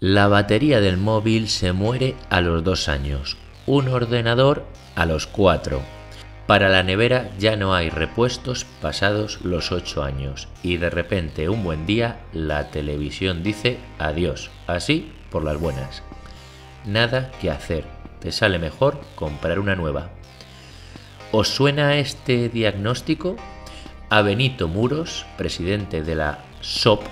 La batería del móvil se muere a los dos años, un ordenador a los cuatro. Para la nevera ya no hay repuestos pasados los ocho años y de repente un buen día la televisión dice adiós, así por las buenas. Nada que hacer, te sale mejor comprar una nueva. ¿Os suena este diagnóstico? A Benito Muros, presidente de la SOP,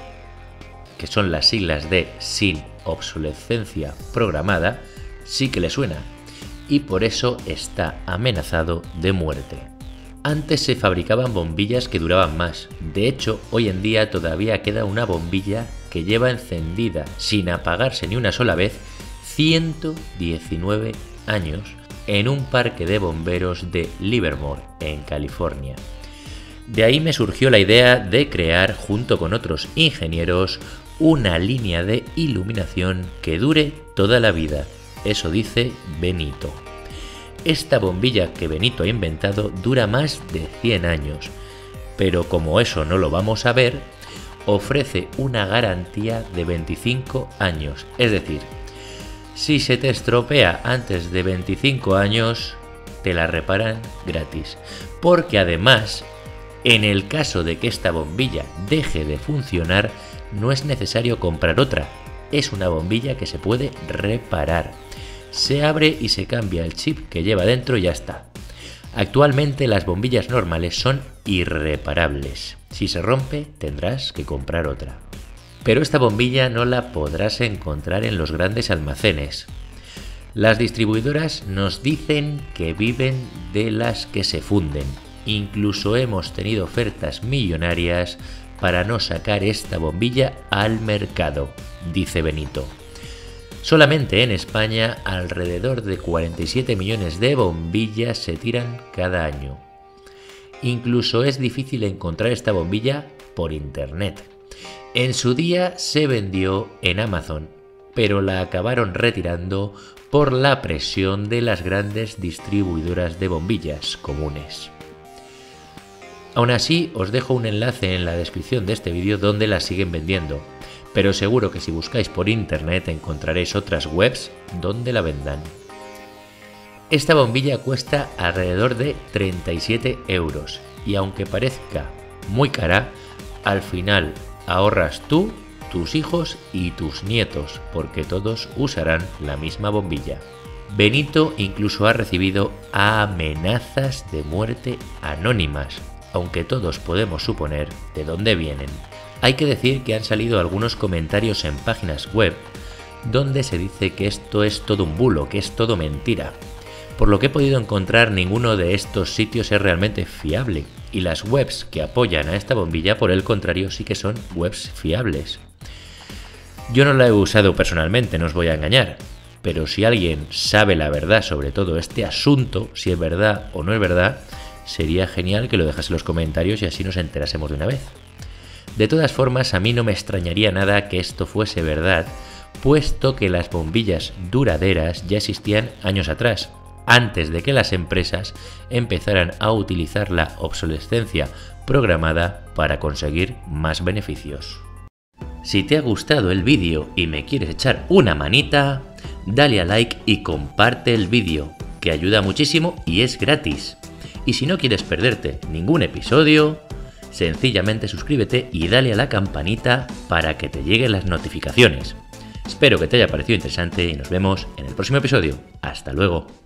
que son las siglas de Sin Obsolescencia Programada, sí que le suena y por eso está amenazado de muerte. Antes se fabricaban bombillas que duraban más. De hecho, hoy en día todavía queda una bombilla que lleva encendida sin apagarse ni una sola vez 119 años en un parque de bomberos de Livermore, en California. De ahí me surgió la idea de crear, junto con otros ingenieros, una línea de iluminación que dure toda la vida. Eso dice Benito. Esta bombilla que Benito ha inventado dura más de 100 años, pero como eso no lo vamos a ver, ofrece una garantía de 25 años. Es decir, si se te estropea antes de 25 años, te la reparan gratis. Porque además en el caso de que esta bombilla deje de funcionar, no es necesario comprar otra. Es una bombilla que se puede reparar. Se abre y se cambia el chip que lleva dentro y ya está. Actualmente las bombillas normales son irreparables. Si se rompe, tendrás que comprar otra. Pero esta bombilla no la podrás encontrar en los grandes almacenes. Las distribuidoras nos dicen que viven de las que se funden, Incluso hemos tenido ofertas millonarias para no sacar esta bombilla al mercado, dice Benito. Solamente en España alrededor de 47 millones de bombillas se tiran cada año. Incluso es difícil encontrar esta bombilla por internet. En su día se vendió en Amazon, pero la acabaron retirando por la presión de las grandes distribuidoras de bombillas comunes. Aún así, os dejo un enlace en la descripción de este vídeo donde las siguen vendiendo, pero seguro que si buscáis por internet encontraréis otras webs donde la vendan. Esta bombilla cuesta alrededor de 37 euros y aunque parezca muy cara, al final ahorras tú, tus hijos y tus nietos, porque todos usarán la misma bombilla. Benito incluso ha recibido amenazas de muerte anónimas aunque todos podemos suponer de dónde vienen. Hay que decir que han salido algunos comentarios en páginas web donde se dice que esto es todo un bulo, que es todo mentira. Por lo que he podido encontrar, ninguno de estos sitios es realmente fiable, y las webs que apoyan a esta bombilla, por el contrario, sí que son webs fiables. Yo no la he usado personalmente, no os voy a engañar, pero si alguien sabe la verdad sobre todo este asunto, si es verdad o no es verdad, sería genial que lo dejase en los comentarios y así nos enterásemos de una vez. De todas formas, a mí no me extrañaría nada que esto fuese verdad, puesto que las bombillas duraderas ya existían años atrás, antes de que las empresas empezaran a utilizar la obsolescencia programada para conseguir más beneficios. Si te ha gustado el vídeo y me quieres echar una manita, dale a like y comparte el vídeo, que ayuda muchísimo y es gratis. Y si no quieres perderte ningún episodio, sencillamente suscríbete y dale a la campanita para que te lleguen las notificaciones. Espero que te haya parecido interesante y nos vemos en el próximo episodio. Hasta luego.